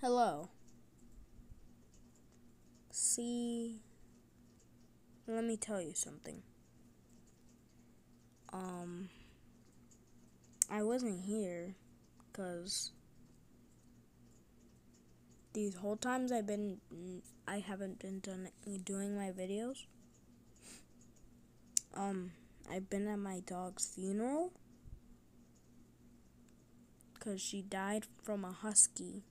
Hello. See, let me tell you something. Um, I wasn't here because these whole times I've been, I haven't been done, doing my videos. Um, I've been at my dog's funeral because she died from a husky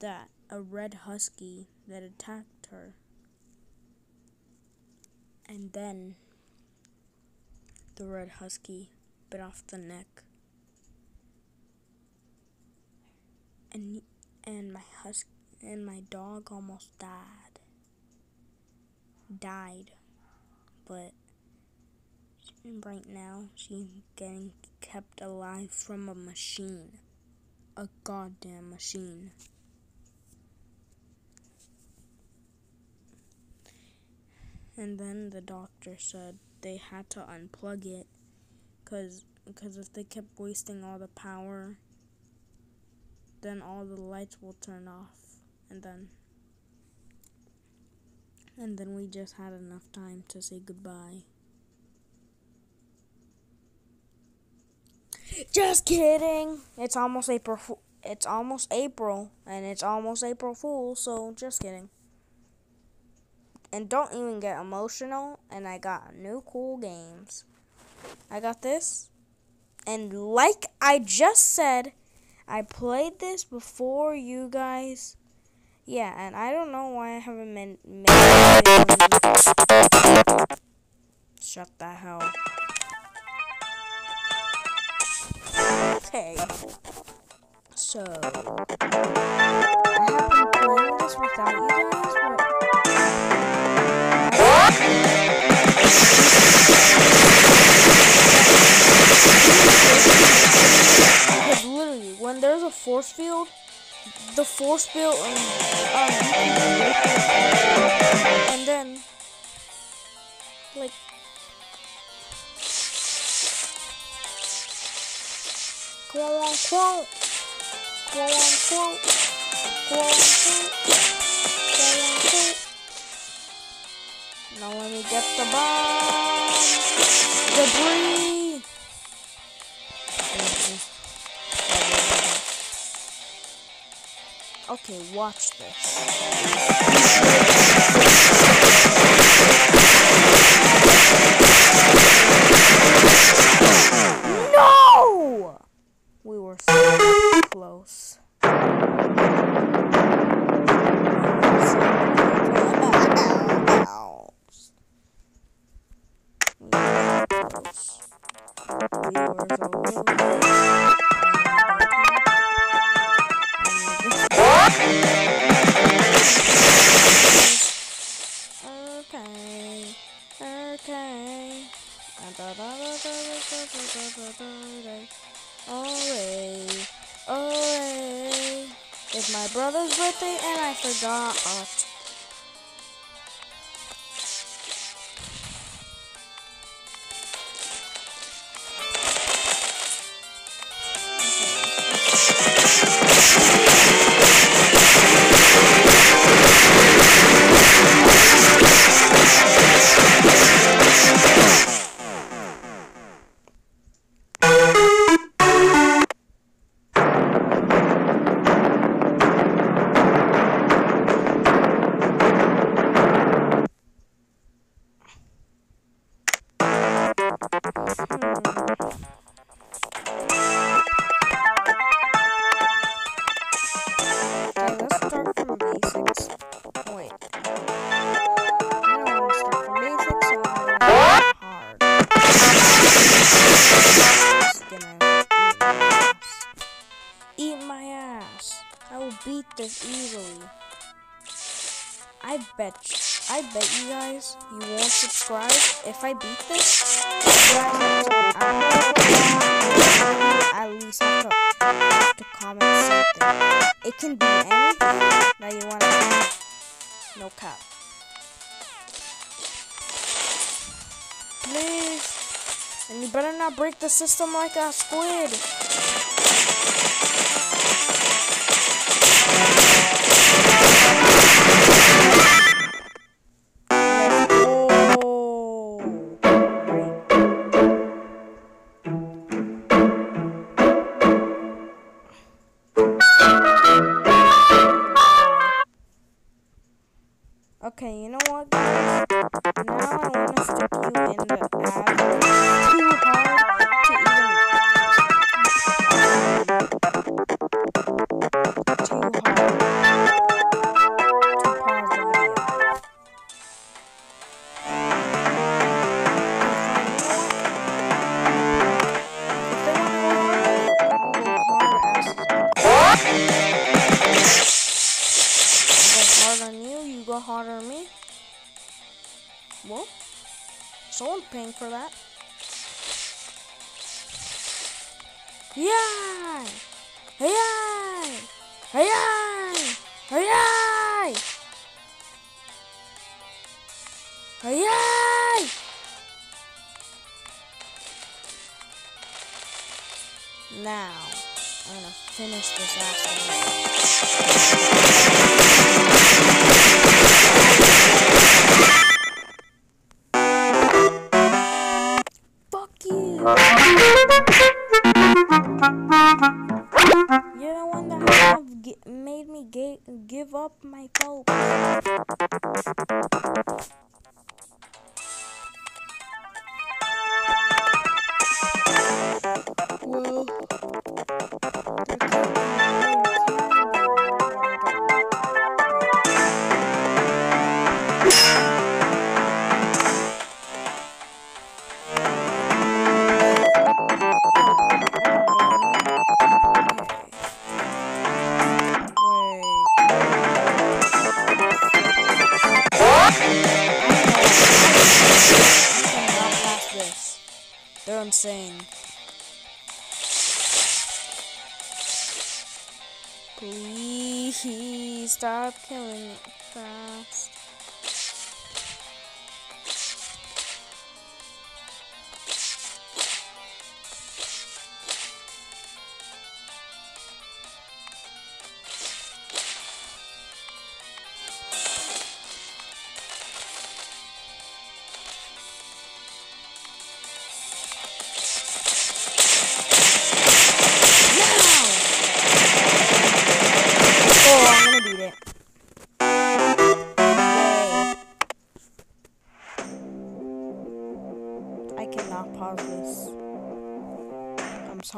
that a red husky that attacked her and then the red husky bit off the neck and and my husky and my dog almost died died but right now she's getting kept alive from a machine. A goddamn machine. And then the doctor said they had to unplug it cuz because if they kept wasting all the power then all the lights will turn off and then and then we just had enough time to say goodbye. Just kidding. It's almost April. It's almost April, and it's almost April Fool. So just kidding. And don't even get emotional. And I got new cool games. I got this, and like I just said, I played this before you guys. Yeah, and I don't know why I haven't made. Shut the hell. Okay. So, I have this without you guys, Literally, when there's a force field, the force field, um, um, and then, like, quote unquote, quote unquote, quote unquote, quote unquote. Now let me get the bomb. Debris. Okay, watch this. And break the system like a squid. give up my hope. Okay.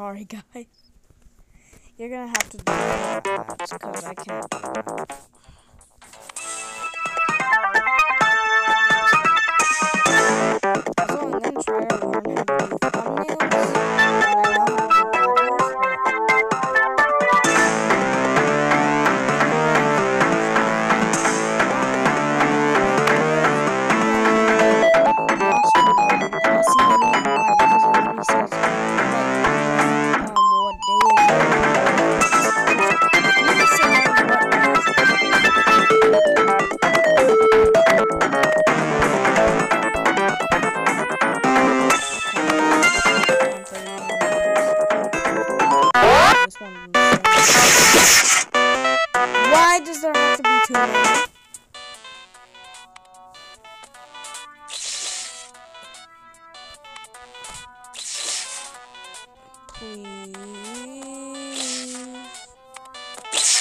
sorry, guys. You're gonna have to do that because I can't.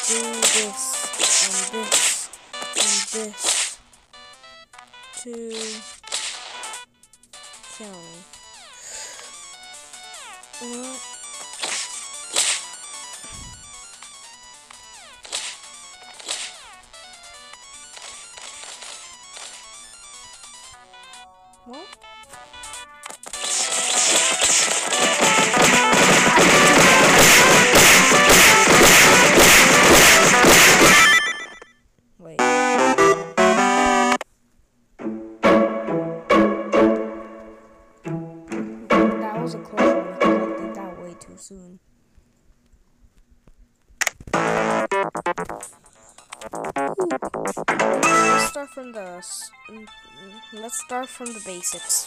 do this, and this, and this to kill me. Six.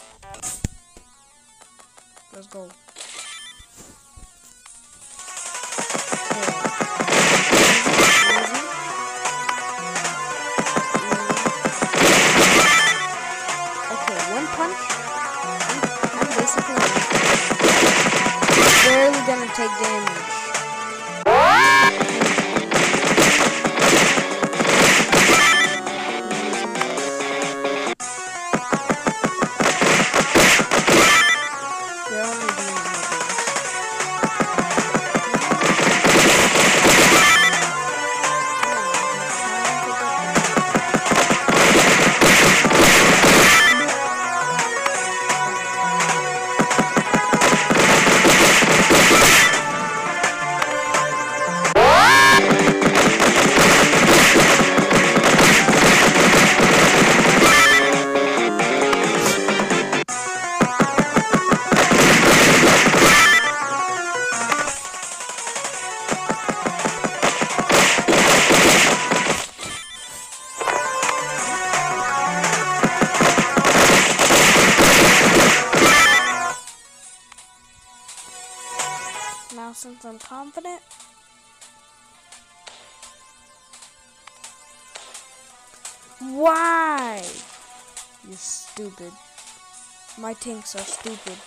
Tanks are stupid.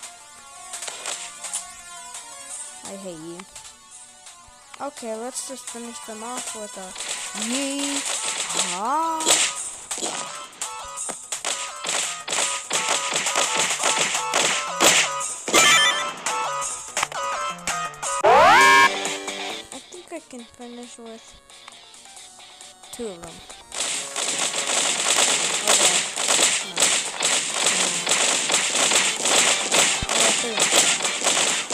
I hate you. Okay, let's just finish them off with a yee I think I can finish with two of them. 嗯，他要。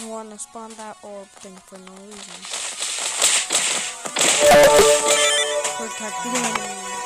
I just want to spawn that orb thing for no reason. Protect the enemy.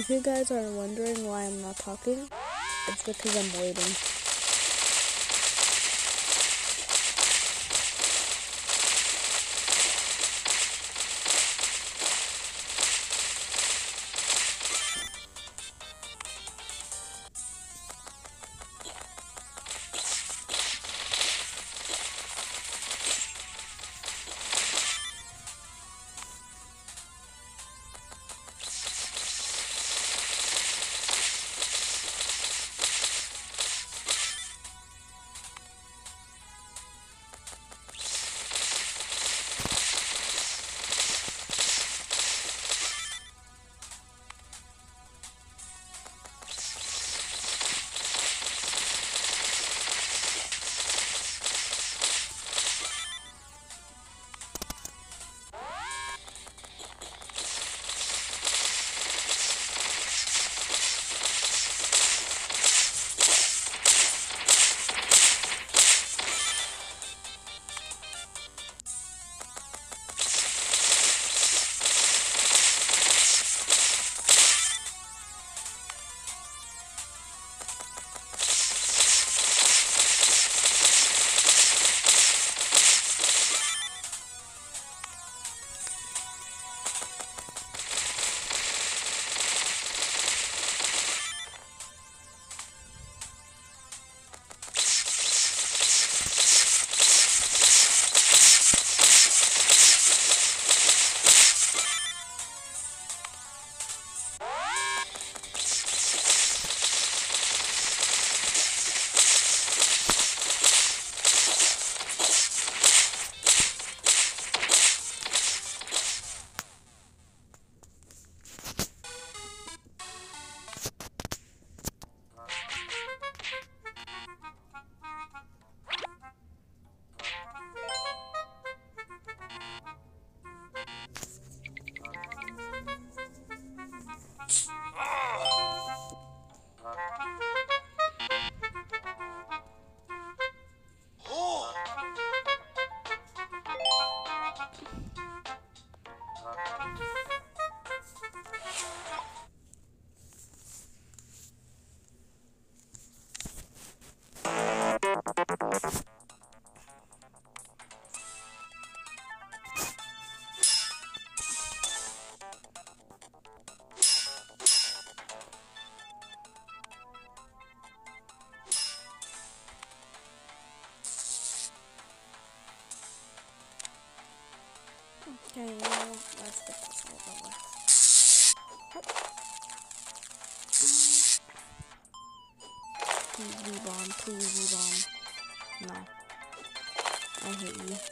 If you guys are wondering why I'm not talking, it's because I'm waiting. Okay, well, let's get this over. Oh. Please V-bomb, please V-bomb. No. I hate you.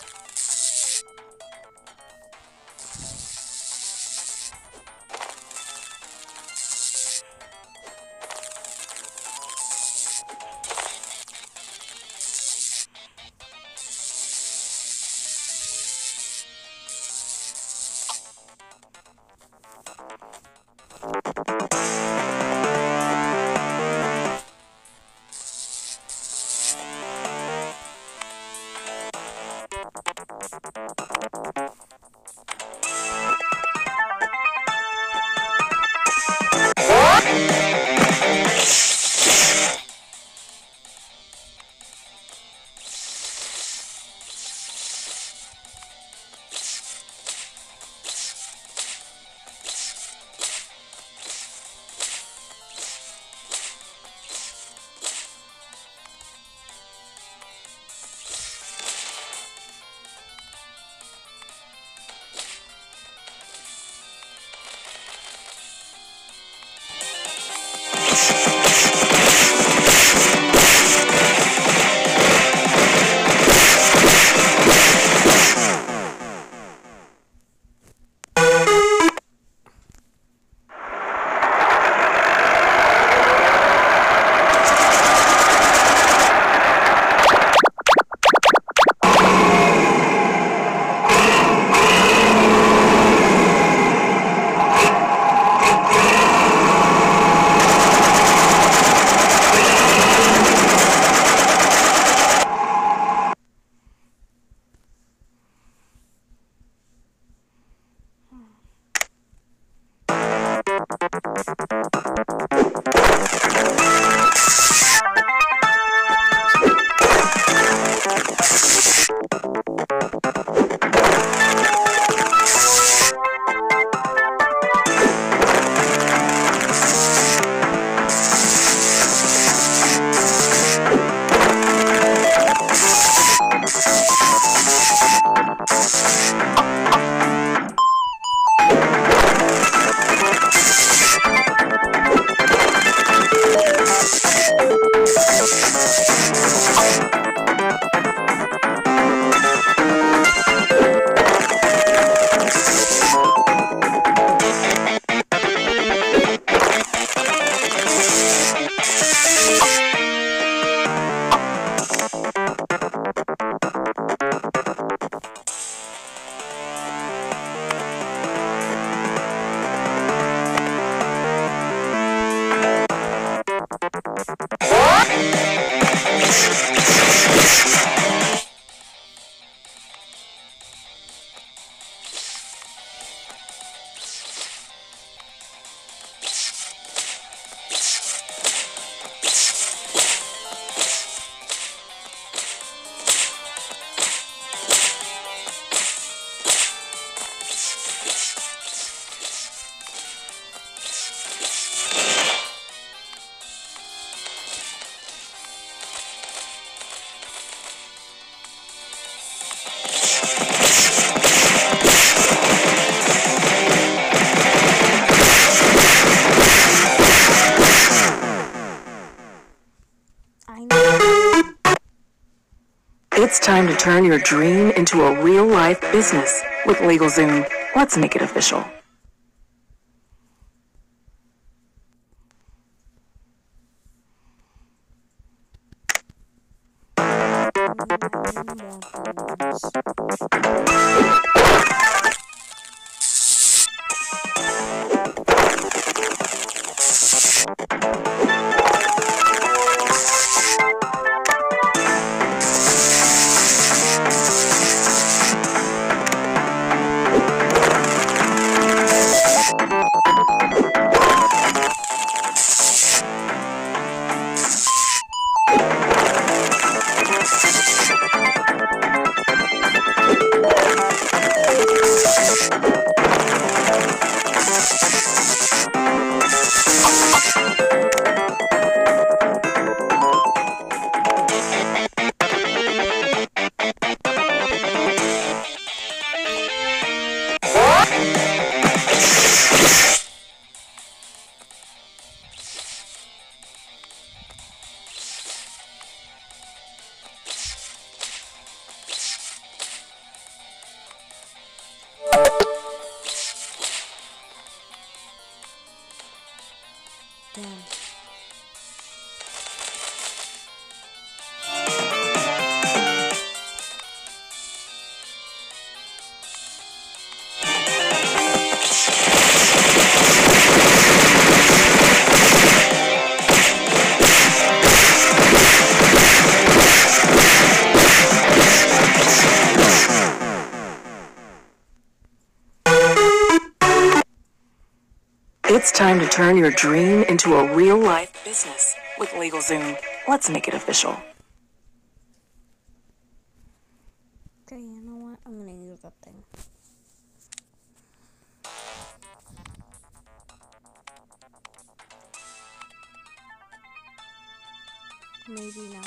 Turn your dream into a real life business with LegalZoom. Let's make it official. Time to turn your dream into a real life business with LegalZoom. Let's make it official. Okay, you know what? I'm gonna use that thing. Maybe now.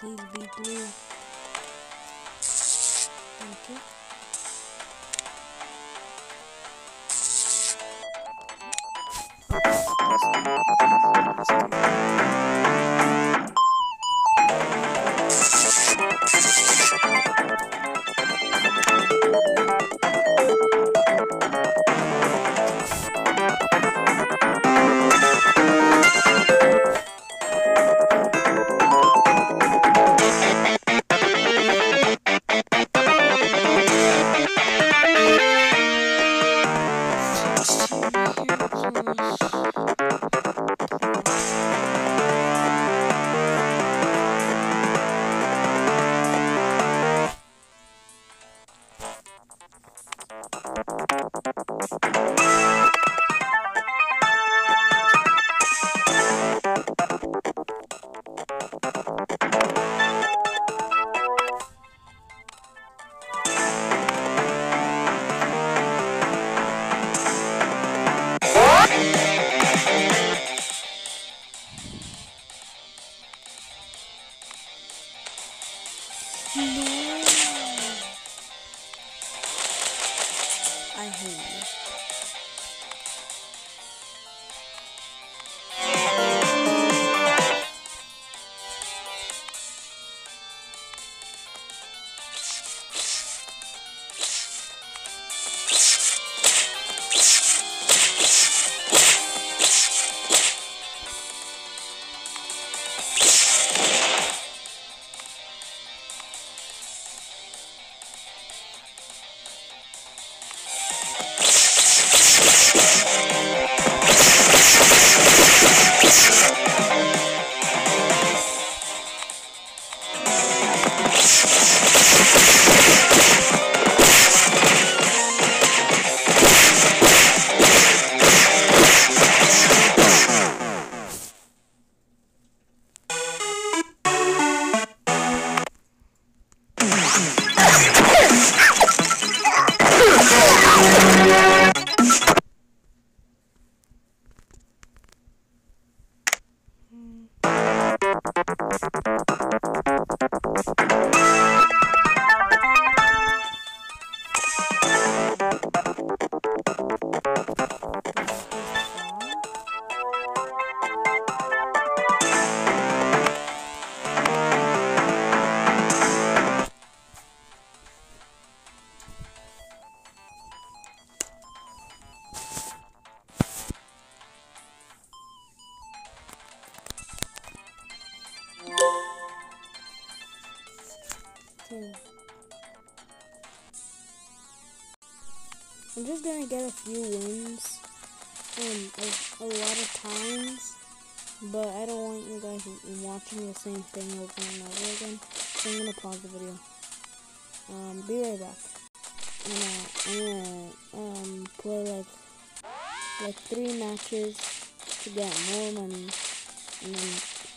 Please be blue.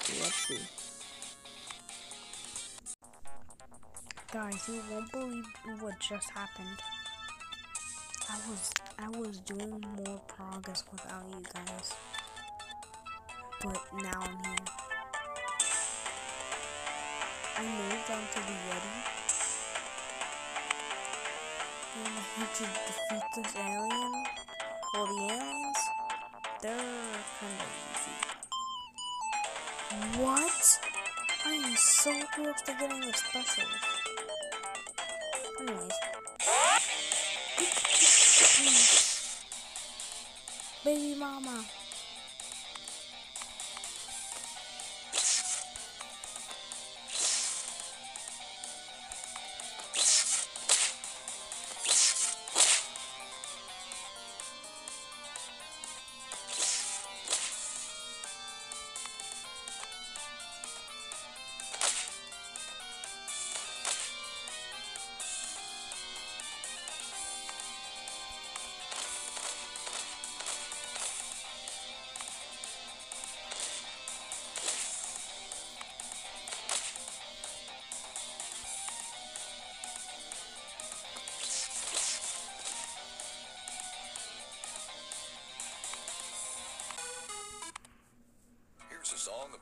Let's see. Guys, you won't believe what just happened. I was I was doing more progress without you guys. But now I'm here. I moved on to the Yeti. And I had to defeat this alien. Well the aliens, they're kinda easy. What? I am so close to getting the special. Anyways. Baby mama.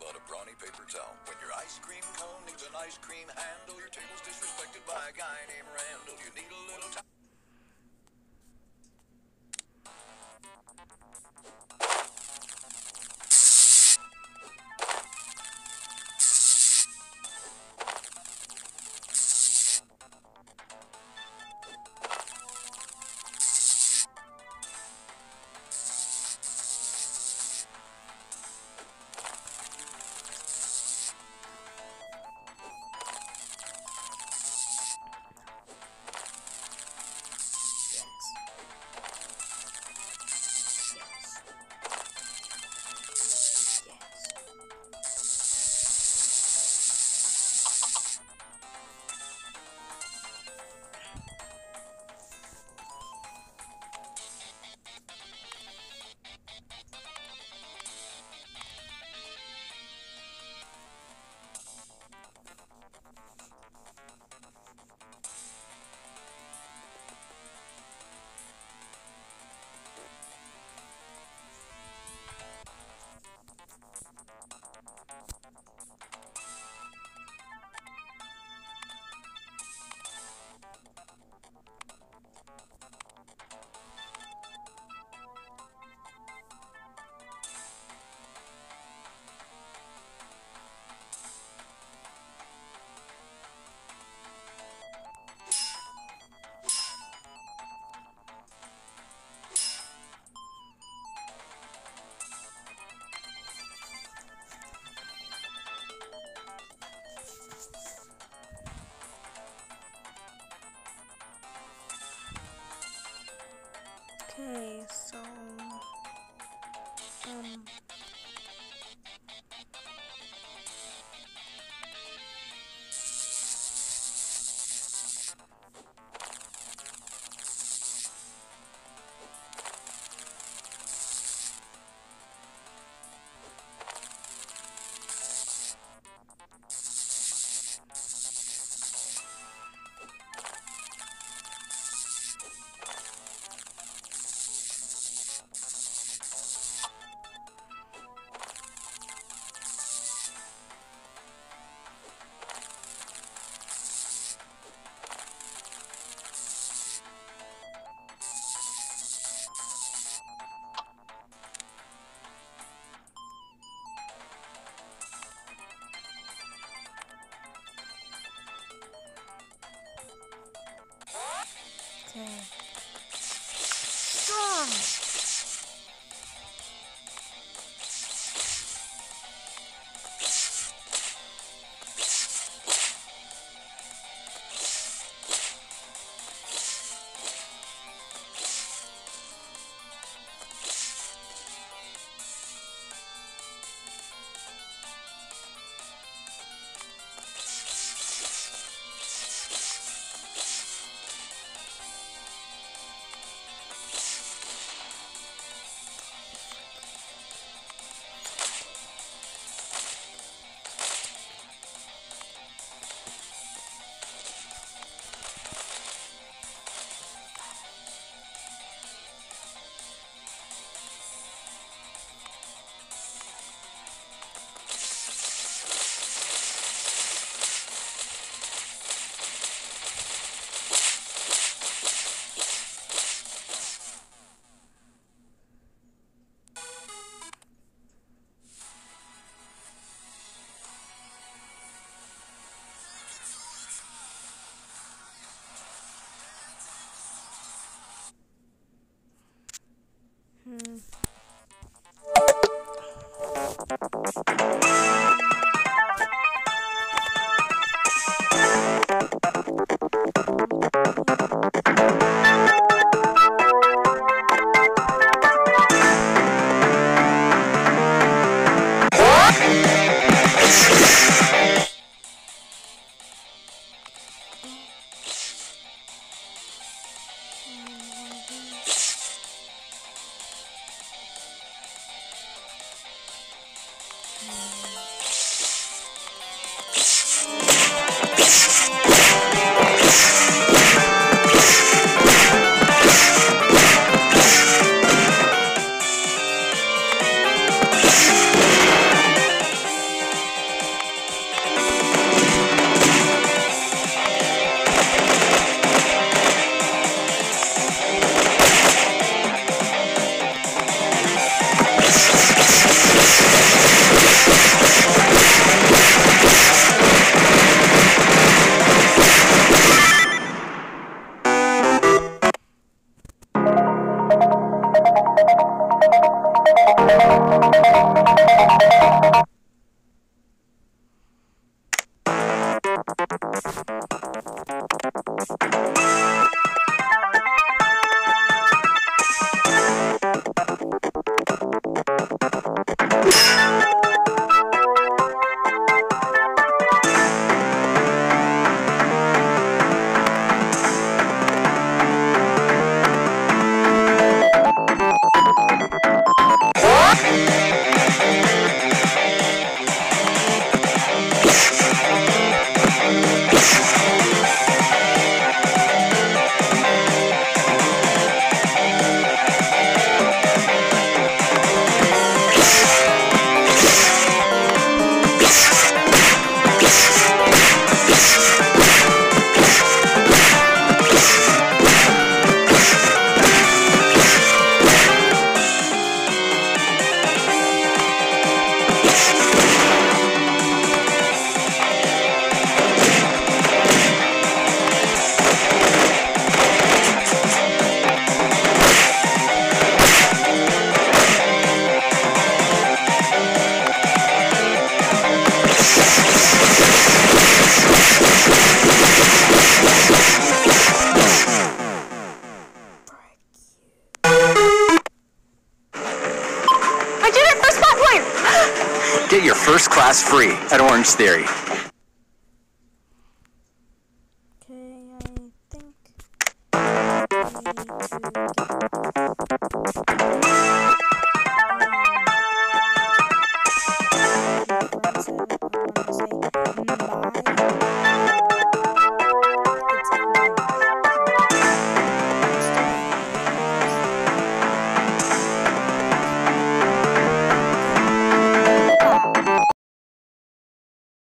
About a brawny paper towel. When your ice cream cone needs an ice cream handle, your table's disrespected by a guy named Randall. You need a little time.